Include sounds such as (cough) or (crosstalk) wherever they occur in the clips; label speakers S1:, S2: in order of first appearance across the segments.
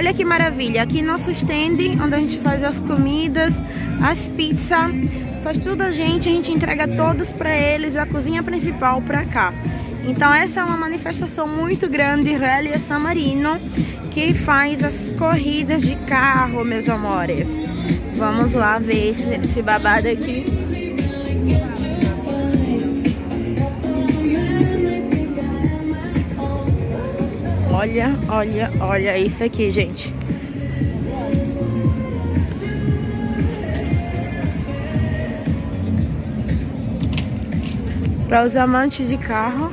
S1: Olha que maravilha, aqui nosso stand, onde a gente faz as comidas, as pizzas, faz tudo a gente, a gente entrega todos para eles, a cozinha principal para cá. Então essa é uma manifestação muito grande, Rélia San Marino, que faz as corridas de carro, meus amores. Vamos lá ver esse, esse babado aqui. Olha, olha, olha isso aqui, gente. Para os amantes de carro.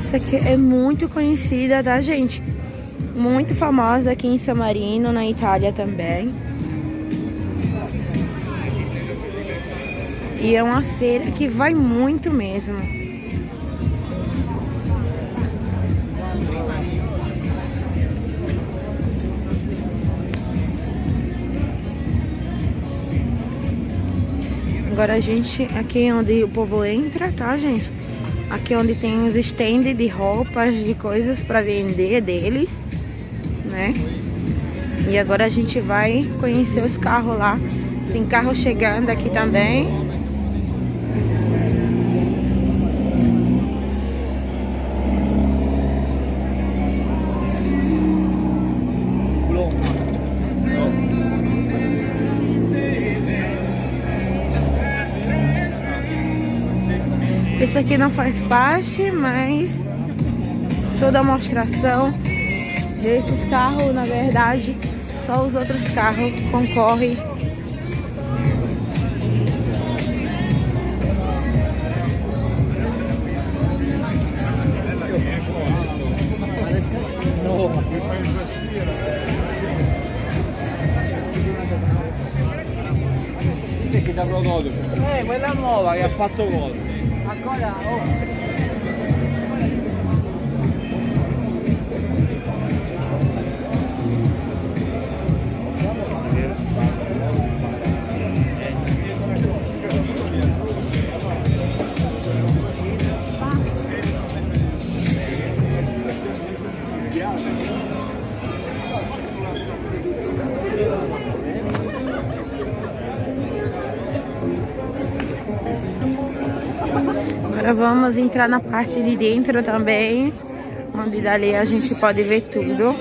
S1: Essa aqui é muito conhecida da gente. Muito famosa aqui em San Marino, na Itália também. E é uma feira que vai muito mesmo. Agora a gente, aqui é onde o povo entra, tá, gente? Aqui é onde tem os stands de roupas, de coisas para vender deles, né? E agora a gente vai conhecer os carros lá. Tem carro chegando aqui também. Esse aqui não faz parte, mas toda a mostração desses carros, na verdade, só os outros carros concorrem
S2: che da. Eh, quella nuova che ha fatto gol. Ancora, oh.
S1: Agora vamos entrar na parte de dentro também, onde dali a gente pode ver tudo.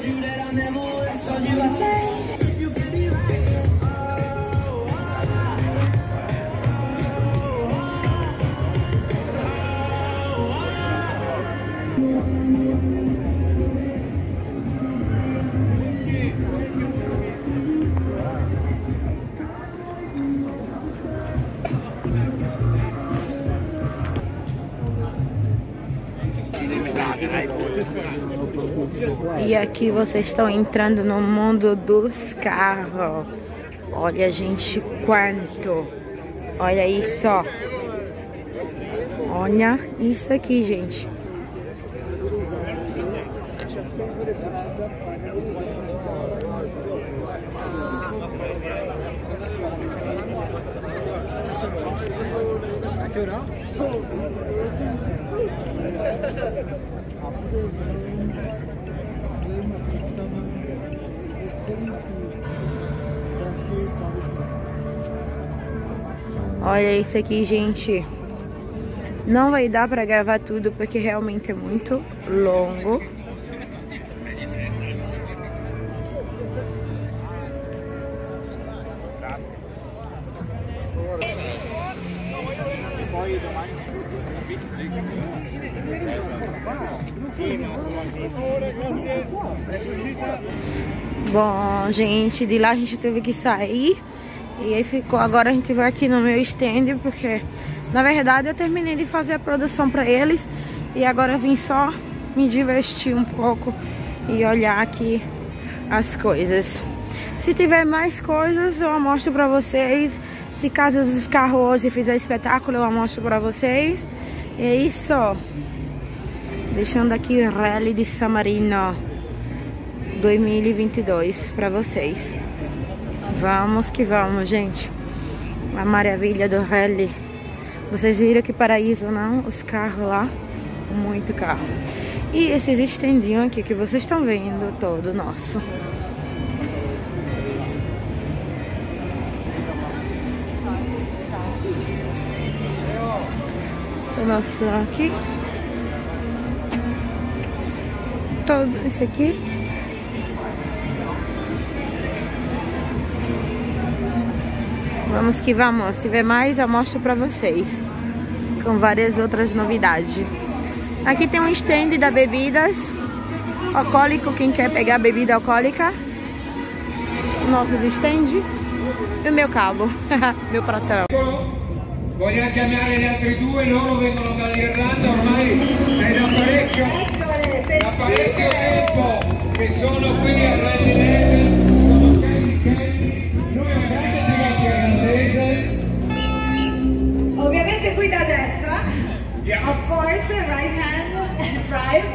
S1: E aqui vocês estão entrando no mundo dos carros. Olha, gente, quanto. Olha isso, ó. Olha isso aqui, gente. Olha isso aqui, gente. Não vai dar pra gravar tudo porque realmente é muito longo. Bom, gente, de lá a gente teve que sair. E aí ficou, agora a gente vai aqui no meu stand, porque na verdade eu terminei de fazer a produção pra eles. E agora vim só me divertir um pouco e olhar aqui as coisas. Se tiver mais coisas, eu mostro pra vocês. Se caso os carros hoje fizer espetáculo, eu mostro pra vocês. E é isso. Deixando aqui o Rally de San Marino 2022 pra vocês. Vamos que vamos, gente. A maravilha do rally. Vocês viram que paraíso, não? Os carros lá. Muito carro. E esses estendinhos aqui que vocês estão vendo, todo nosso. O nosso aqui. Todo esse aqui. Vamos que vamos. Se tiver mais, eu mostro pra vocês. Com várias outras novidades. Aqui tem um stand da bebidas. Alcoólico, quem quer pegar bebida alcoólica. Nossos stand. E o meu cabo. (laughs) meu pratão.
S3: Voglio chiamare due, loro vengono dall'Irlanda ormai è da parecchio, da parecchio tempo che sono qui a
S4: Ovviamente qui da
S3: Yeah.
S4: of course, right hand drive.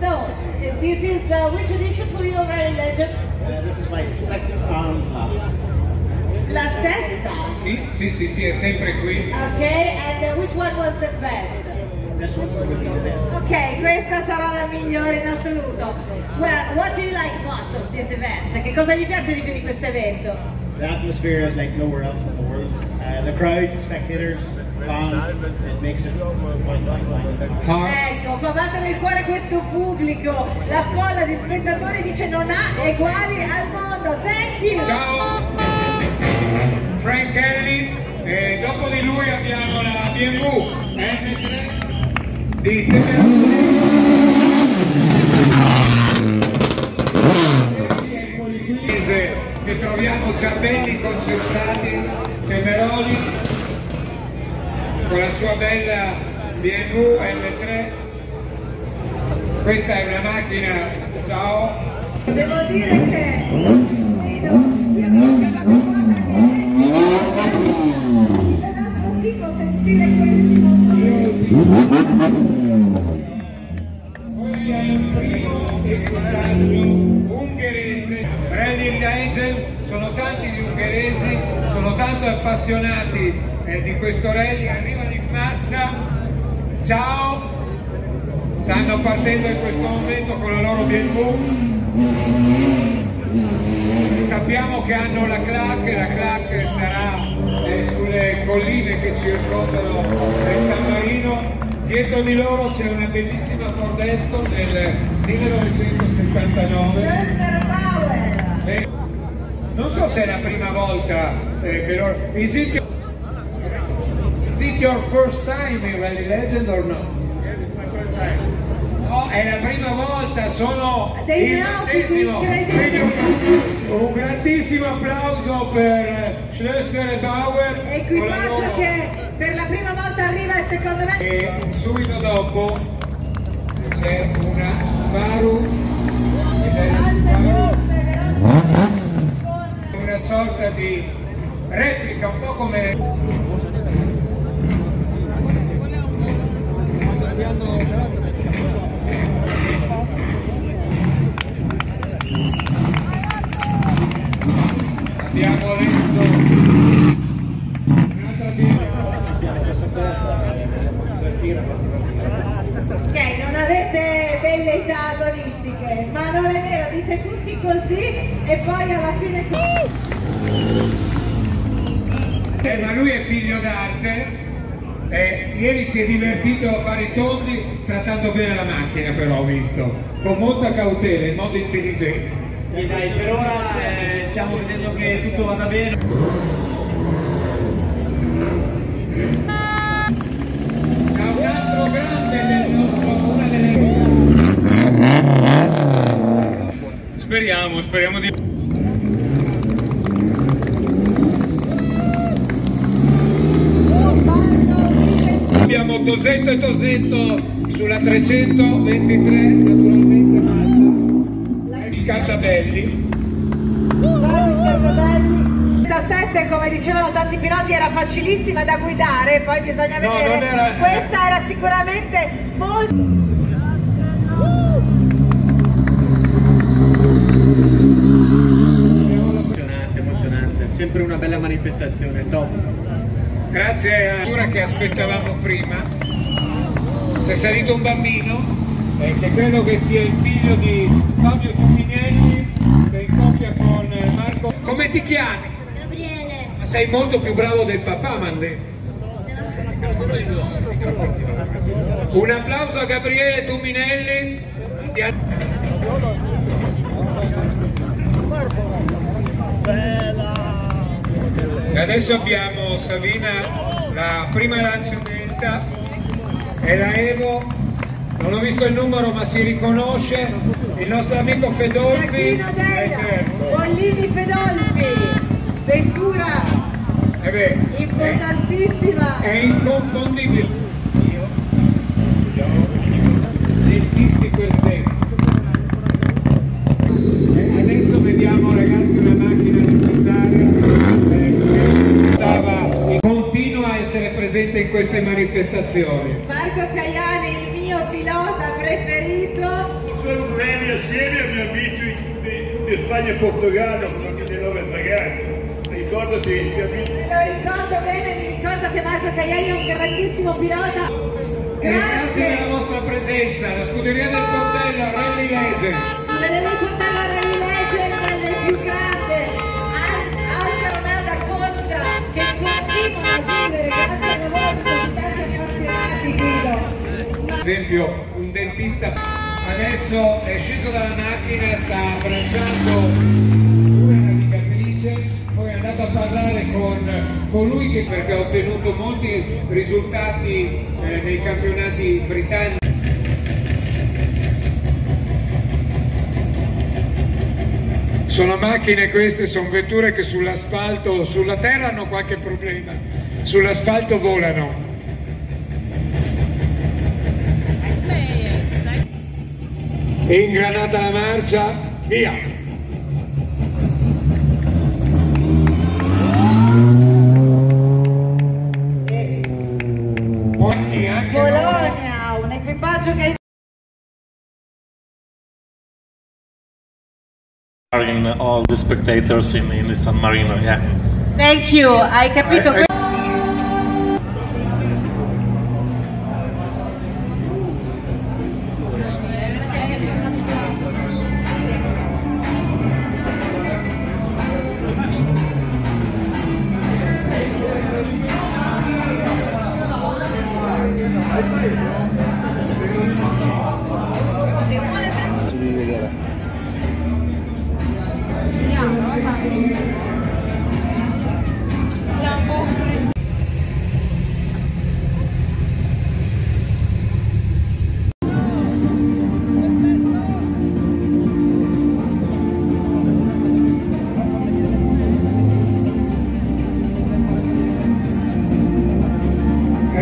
S4: So, this is uh, which edition for you already, Legend?
S5: Uh, this is my second um, lap.
S4: La sesta.
S3: Sì, sì, sì, sì, è sempre qui.
S4: Okay, and uh, which one was the best?
S5: This one's going to be the best.
S4: Ok, questa sarà la migliore in assoluto. Well, what do you like most of this event? Che cosa gli piace di più di questo evento?
S5: The atmosphere is like nowhere else in the world. Uh, the crowd, spectators,
S4: Ecco, fa battere il cuore questo pubblico. La folla di spettatori dice non ha eguali al mondo. Thank you!
S3: Ciao! Frank Kelly e dopo di lui abbiamo la BMW M3 di Temeroli che troviamo già belli concentrati Temeroli con la sua bella BMW M3 questa è una macchina ciao.
S4: Devo dire che qui abbiamo
S3: tanto appassionati eh, di questo rally, arrivano in massa, ciao, stanno partendo in questo momento con la loro BMW, sappiamo che hanno la clac, la clac sarà eh, sulle colline che circondano il San Marino, dietro di loro c'è una bellissima Ford Escort del 1979. Eh, non so se è la prima volta eh, che loro... Is it, your... is it your first time in Rally Legend or no? No, è la prima volta, sono il battesimo. un, grandissimo applauso per Schlesser e Bauer. la
S4: Equipaggio
S3: loro-
S4: che per la prima volta arriva e secondo me
S3: E subito dopo c'è una Subaru, ed è la Subaru, una sorta di replica, un po' come... Adesso un'altra
S4: ok, non avete velleità agonistiche, ma non è vero, dite tutti così e poi alla fine
S3: Eh, ma lui è figlio d'arte. Eh, ieri si è divertito a fare i tondi trattando bene la macchina però ho visto, con molta cautela, in modo intelligente.
S5: Sì, dai, per ora eh, stiamo vedendo che tutto vada bene.
S3: Speriamo, speriamo di... Abbiamo Tosetto e Tosetto sulla 323, naturalmente Mazda. Il Scaldabelli.
S4: Da 7, come dicevano tanti piloti, era facilissima da guidare, poi bisogna
S3: No,
S4: vedere.
S3: non era-
S4: Questa era sicuramente molto...
S5: Emozionante, emozionante.
S6: sempre una bella manifestazione, top.
S3: Grazie a Tura che aspettavamo prima. C'è salito un bambino eh, che credo che sia il figlio di Fabio Tuminelli che è in coppia con Marco. Come ti chiami?
S7: Gabriele,
S3: Ma sei molto più bravo del papà, Mande. Un applauso a Gabriele Tuminelli. E adesso abbiamo Savina, la prima lancia delta e la Evo, non ho visto il numero ma si riconosce, il nostro amico Fedolfi.
S4: Bollini Fedolfi, Ventura,
S3: Eh beh, è,
S4: importantissima.
S3: è inconfondibile. Io, dentisti per sempre. E adesso vediamo ragazzi una macchina leggendaria eh, che stava- e continua a essere presente in queste manifestazioni.
S4: Marco Caiani, il mio pilota preferito.
S8: Sono premi assieme abbiamo visto in tutti, tutti Spagna e Portogallo, anche dei nove ragazzi. Ricordati vinto
S4: Me lo ricordo bene, mi ricordo che Marco Caiani è un grandissimo pilota.
S3: Grazie
S4: Grazie.
S3: della vostra presenza, la scuderia del Portello, Rally Legend, esempio un dentista adesso è sceso dalla macchina, sta abbracciando una navigatrice, poi è andato a parlare con colui che perché ha ottenuto molti risultati eh, nei campionati britannici. Sono macchine queste, sono vetture che sull'asfalto, sulla terra hanno qualche problema, sull'asfalto volano. E ingranata la marcia, via!
S4: Bologna, un equipaggio che
S9: all the spectators in, in the San Marino. Yeah.
S4: Thank you, hai capito?
S3: Eh, eh.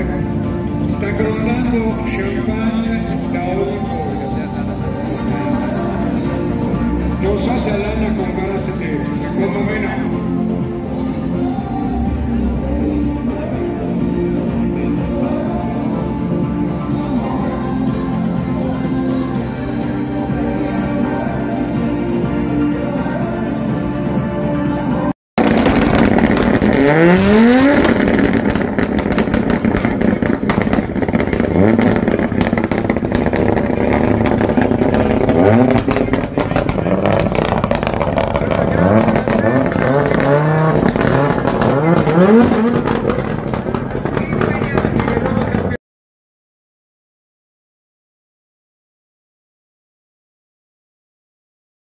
S3: Está coronando Champagne Daoco. No sos Alana con varas SS, segundo menor.
S10: Mm-hmm.